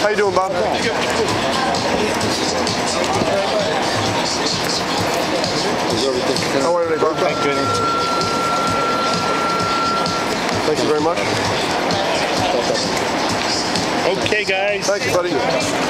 How you doing, Bob? How are you, Bob? Thank you. Thank you very much. Okay, guys. Thank you, buddy.